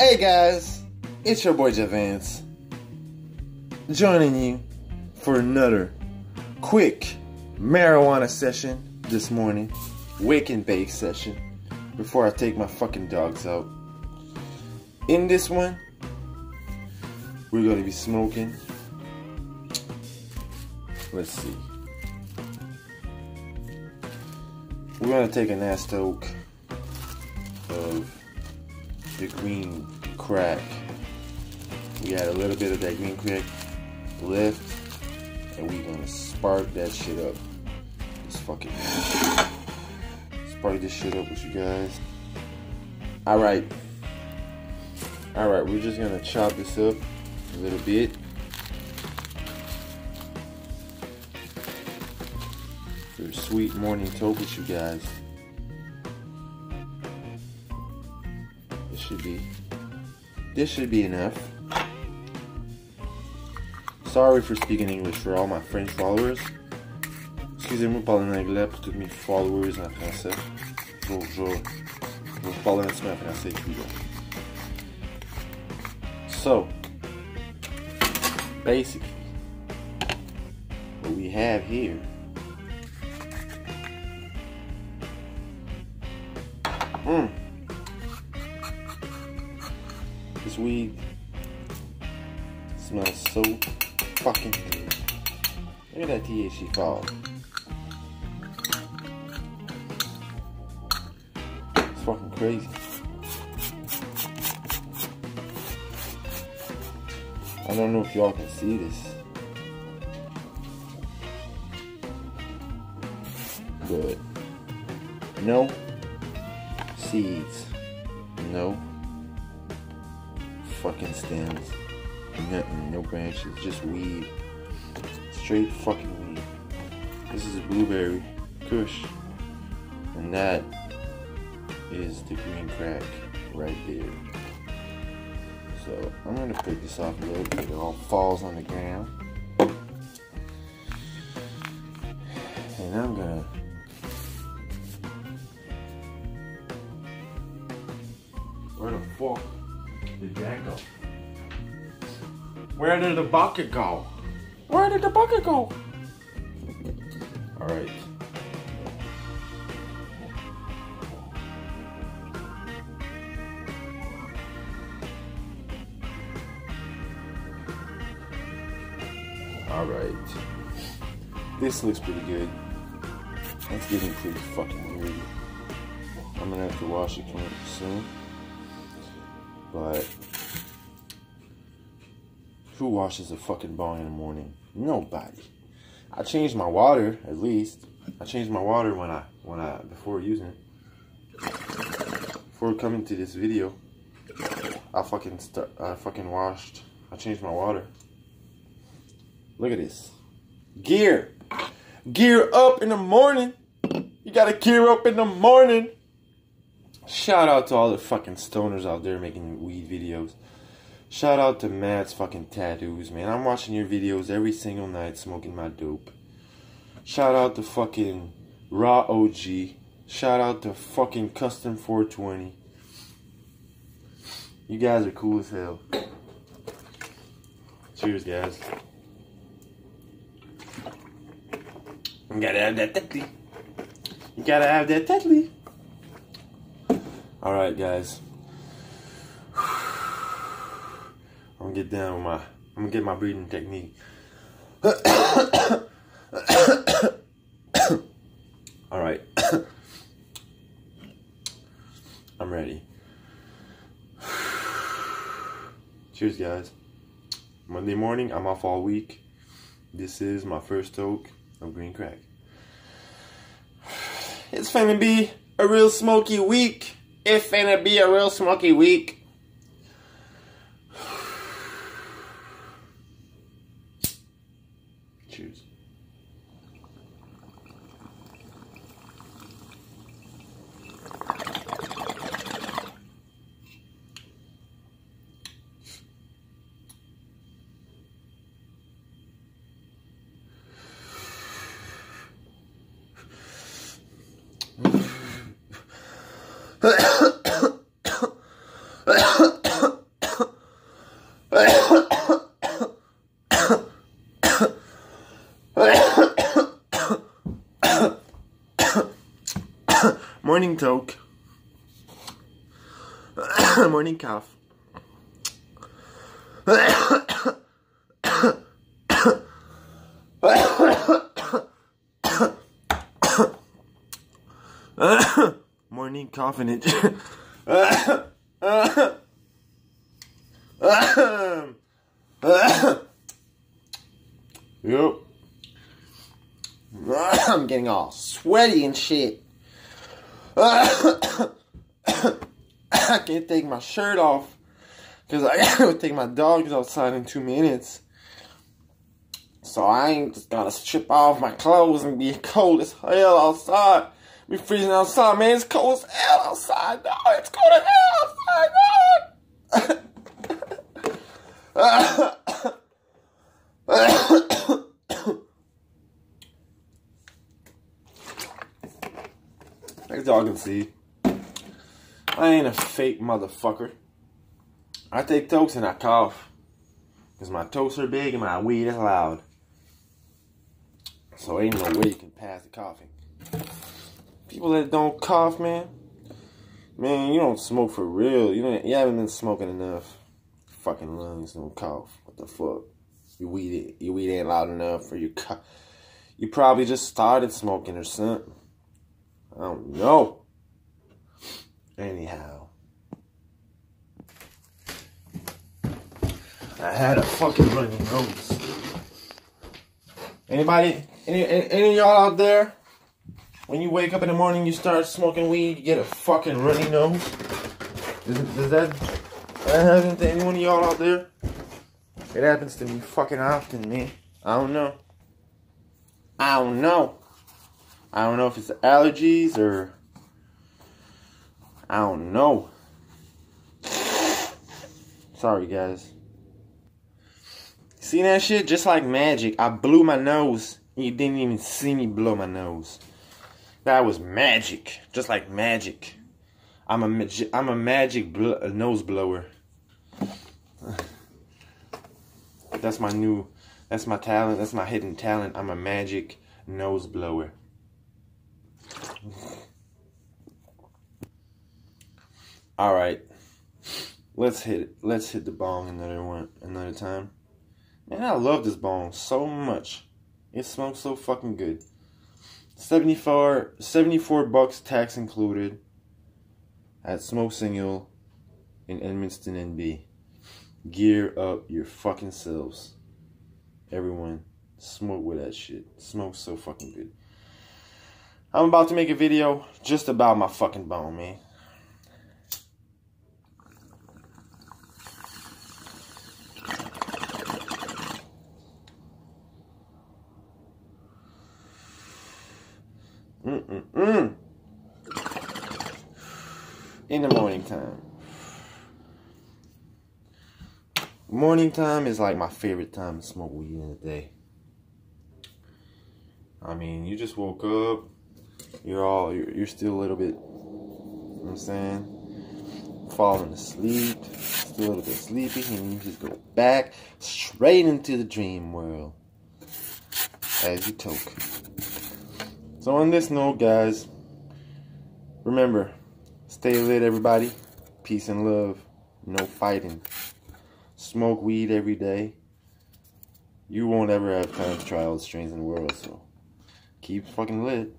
Hey guys, it's your boy Jeff Vance joining you for another quick marijuana session this morning, wake and bake session before I take my fucking dogs out. In this one, we're gonna be smoking. Let's see. We're gonna take a nice toke of the green crack. We had a little bit of that green crack left, and we gonna spark that shit up. Let's fucking spark this shit up with you guys. All right, all right. We're just gonna chop this up a little bit. For sweet morning with you guys. Should be this should be enough. Sorry for speaking English for all my French followers. Excusez-moi de parler en anglais pour tous mes followers en français. Bonjour. Je vais vous parler un petit peu en français toujours. So, basically, what we have here Mm. Weed smells so fucking good. Look at that THC fall. It's fucking crazy. I don't know if y'all can see this. But no seeds. No fucking stems. Nothing. No branches. Just weed. Straight fucking weed. This is a blueberry kush. And that is the green crack right there. So I'm gonna pick this off a little bit. It all falls on the ground. And I'm gonna Where the fuck Where did the bucket go? Where did the bucket go? Alright. Alright. This looks pretty good. It's getting pretty fucking weird. I'm gonna have to wash it soon. But who washes a fucking bong in the morning? Nobody. I changed my water at least. I changed my water when I when I before using it. Before coming to this video, I fucking I fucking washed. I changed my water. Look at this. Gear. Gear up in the morning. You gotta gear up in the morning. Shout out to all the fucking stoners out there making weed videos. Shout out to Matt's fucking tattoos, man. I'm watching your videos every single night smoking my dope. Shout out to fucking Raw OG. Shout out to fucking Custom 420. You guys are cool as hell. Cheers, guys. You gotta have that tetly. You gotta have that tetly. All right, guys. I'm gonna get down with my. I'm gonna get my breathing technique. All right. I'm ready. Cheers, guys. Monday morning, I'm off all week. This is my first toke of green crack. It's finna be a real smoky week. If it's finna be a real smoky week. Cheers. Morning toke. Morning cough. Morning it. yep. I'm getting all sweaty and shit. I can't take my shirt off because I gotta take my dogs outside in two minutes. So I ain't just gonna strip off my clothes and be cold as hell outside. Be freezing outside, man. It's cold as hell outside, dog. It's cold as hell outside, dog. As y'all can see, I ain't a fake motherfucker. I take tokes and I cough. Because my tokes are big and my weed is loud. So ain't no way you can pass the coughing. People that don't cough, man. Man, you don't smoke for real. You don't you haven't been smoking enough. Fucking lungs don't cough. What the fuck? Your weed your weed ain't loud enough your cough. You probably just started smoking or something. I don't know. Anyhow. I had a fucking running nose. Anybody, any, any, y'all out there, when you wake up in the morning, you start smoking weed, you get a fucking runny nose? Does, does that, that happen to any one of y'all out there? It happens to me fucking often, man. I don't know. I don't know. I don't know if it's allergies or I don't know. Sorry, guys. See that shit? Just like magic. I blew my nose. You didn't even see me blow my nose. That was magic. Just like magic. I'm a magi I'm a magic bl uh, nose blower. That's my new. That's my talent. That's my hidden talent. I'm a magic nose blower. All right, let's hit it. Let's hit the bong another one, another time. Man, I love this bong so much. It smells so fucking good. 74, 74 bucks tax included at Smoke Signal in Edmundston, NB. Gear up your fucking selves. Everyone, smoke with that shit. Smoke's so fucking good. I'm about to make a video just about my fucking bone, man. Mm-mm-mm. In the morning time. Morning time is like my favorite time to smoke weed in the day. I mean, you just woke up, you're all, you're, you're still a little bit, you know I'm saying, falling asleep, still a little bit sleepy, and you just go back straight into the dream world as you toke. So on this note, guys, remember, stay lit, everybody. Peace and love. No fighting. Smoke weed every day. You won't ever have time to try all the strains in the world, so keep fucking lit.